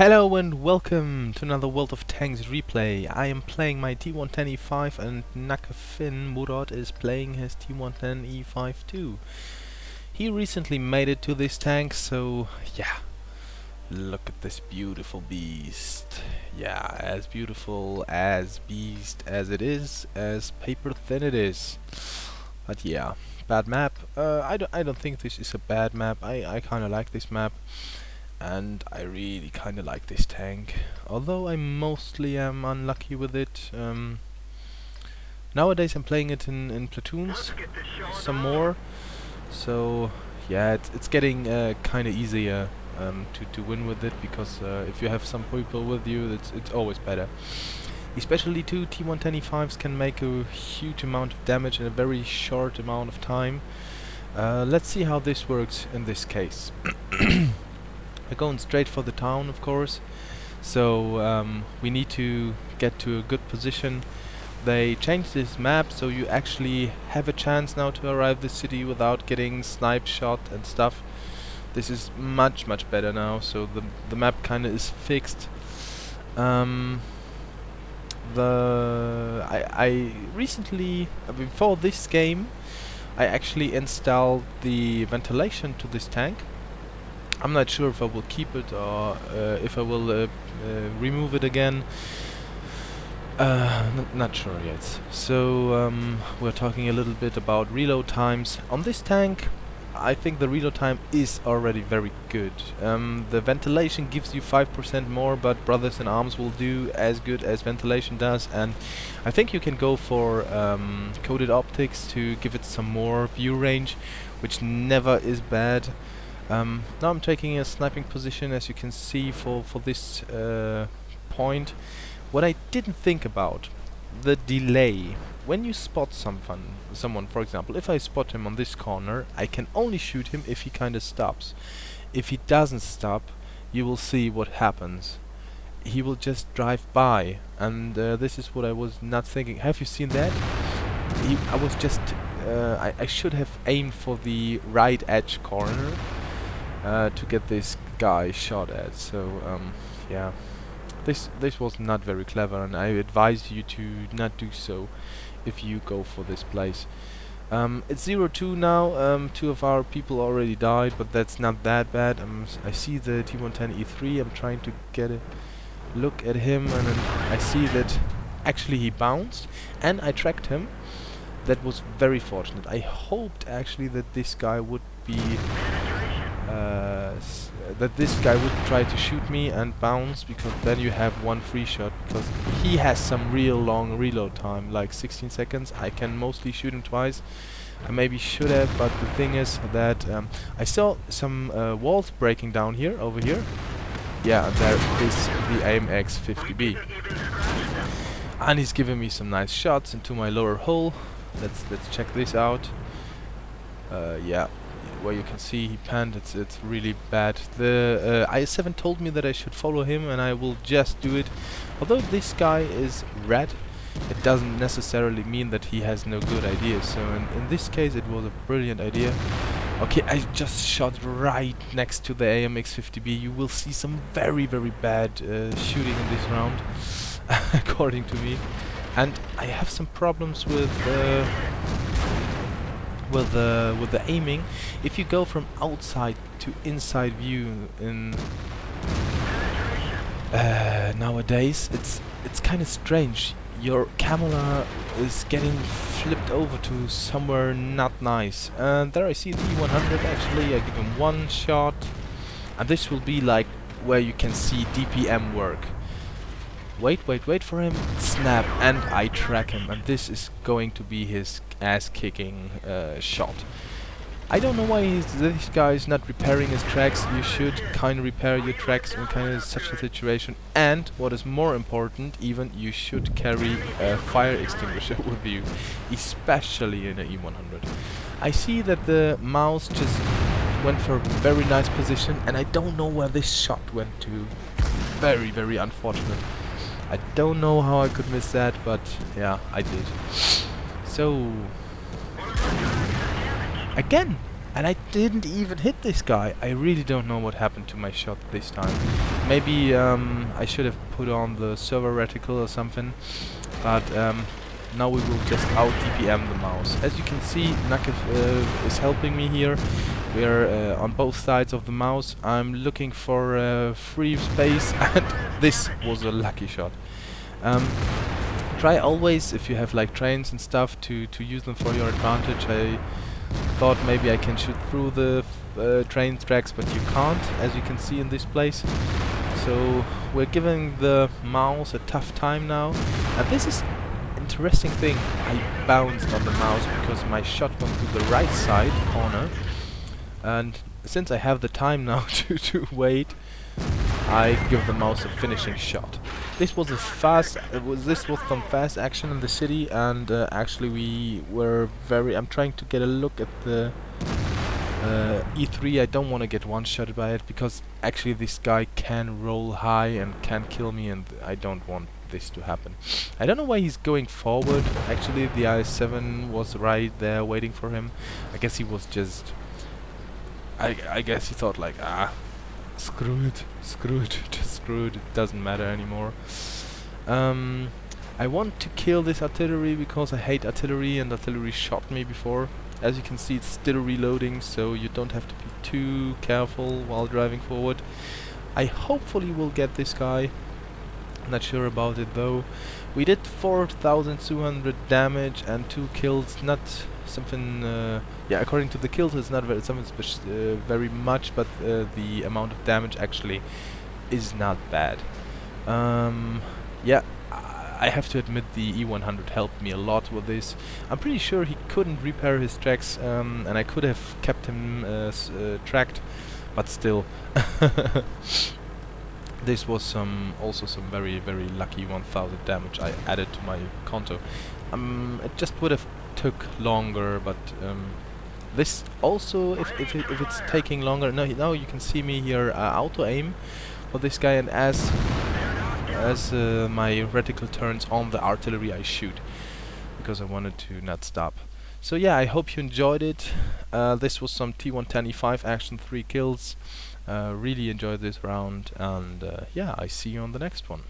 Hello and welcome to another World of Tanks replay. I am playing my T110E5 and Nakafin Murad is playing his T110E5 too. He recently made it to this tank, so yeah. Look at this beautiful beast. Yeah, as beautiful as beast as it is, as paper thin it is. But yeah, bad map. Uh, I, don't, I don't think this is a bad map. I, I kinda like this map and I really kinda like this tank. Although I mostly am unlucky with it um, nowadays I'm playing it in, in platoons some more. So yeah it's, it's getting uh, kinda easier um, to, to win with it because uh, if you have some people with you it's, it's always better. Especially two T110E5s can make a huge amount of damage in a very short amount of time. Uh, let's see how this works in this case We're going straight for the town, of course. So um, we need to get to a good position. They changed this map so you actually have a chance now to arrive the city without getting snipe shot and stuff. This is much much better now. So the the map kind of is fixed. Um, the I, I recently uh, before this game I actually installed the ventilation to this tank I'm not sure if I will keep it or uh, if I will uh, uh, remove it again. Uh, not sure yet. So um, we're talking a little bit about reload times. On this tank, I think the reload time is already very good. Um, the ventilation gives you 5% more, but Brothers in Arms will do as good as ventilation does, and I think you can go for um, coated optics to give it some more view range, which never is bad. Um, now I'm taking a sniping position as you can see for, for this uh, point. What I didn't think about, the delay. When you spot someone, someone for example, if I spot him on this corner, I can only shoot him if he kinda stops. If he doesn't stop, you will see what happens. He will just drive by, and uh, this is what I was not thinking. Have you seen that? He, I was just, uh, I, I should have aimed for the right edge corner, uh, to get this guy shot at. So um, yeah, this this was not very clever, and I advise you to not do so if you go for this place. Um, it's 0-2 now, um, two of our people already died, but that's not that bad. Um, I see the T110E3, I'm trying to get a look at him, and I see that actually he bounced, and I tracked him. That was very fortunate. I hoped actually that this guy would be uh, that this guy would try to shoot me and bounce because then you have one free shot because he has some real long reload time like 16 seconds. I can mostly shoot him twice. I maybe should have but the thing is that um, I saw some uh, walls breaking down here over here. Yeah there is the AMX 50B and he's giving me some nice shots into my lower hull. Let's let's check this out. Uh, yeah where you can see he panned, it's, it's really bad. The uh, IS-7 told me that I should follow him and I will just do it. Although this guy is red, it doesn't necessarily mean that he has no good ideas. So in, in this case it was a brilliant idea. Okay, I just shot right next to the AMX-50B. You will see some very, very bad uh, shooting in this round, according to me. And I have some problems with... Uh, with the with the aiming, if you go from outside to inside view in uh, nowadays, it's it's kind of strange. Your camera is getting flipped over to somewhere not nice. And there I see the E100 actually. I give him one shot, and this will be like where you can see DPM work. Wait, wait, wait for him. Snap, and I track him. And this is going to be his ass-kicking uh, shot. I don't know why this guy is not repairing his tracks. You should kind of repair your tracks in kind of such a situation. And what is more important, even you should carry a fire extinguisher with you, especially in an E100. I see that the Maus just went for a very nice position, and I don't know where this shot went to. Very, very unfortunate. I don't know how I could miss that, but yeah, I did. So... Again! And I didn't even hit this guy. I really don't know what happened to my shot this time. Maybe um, I should have put on the servo reticle or something. But um, now we will just out DPM the Maus. As you can see, Nakif uh, is helping me here. We're uh, on both sides of the Maus. I'm looking for uh, free space and this was a lucky shot. Um, try always, if you have like trains and stuff, to, to use them for your advantage. I thought maybe I can shoot through the uh, train tracks, but you can't, as you can see in this place. So we're giving the Maus a tough time now. And this is interesting thing. I bounced on the Maus because my shot went to the right side corner. And since I have the time now to, to wait, I give the Maus a finishing shot. This was a fast. It was this was some fast action in the city, and uh, actually we were very. I'm trying to get a look at the uh, E3. I don't want to get one shot by it because actually this guy can roll high and can kill me, and I don't want this to happen. I don't know why he's going forward. Actually, the i7 was right there waiting for him. I guess he was just. I I guess he thought like ah screw it, screw it, just screw it, it doesn't matter anymore. Um, I want to kill this artillery because I hate artillery and artillery shot me before. As you can see it's still reloading so you don't have to be too careful while driving forward. I hopefully will get this guy. Not sure about it though. We did 4,200 damage and 2 kills, not something uh, yeah according to the kills it's not very something uh, very much but uh, the amount of damage actually is not bad. Um, yeah I have to admit the E100 helped me a lot with this. I'm pretty sure he couldn't repair his tracks um, and I could have kept him uh, uh, tracked but still this was some also some very very lucky 1000 damage I added to my conto um, it just would have took longer, but um, this also, if, if, it, if it's taking longer, no, now you can see me here uh, auto aim for this guy, and as as uh, my reticle turns on the artillery, I shoot because I wanted to not stop. So yeah, I hope you enjoyed it. Uh, this was some T110E5 action, 3 kills. Uh, really enjoyed this round, and uh, yeah, I see you on the next one.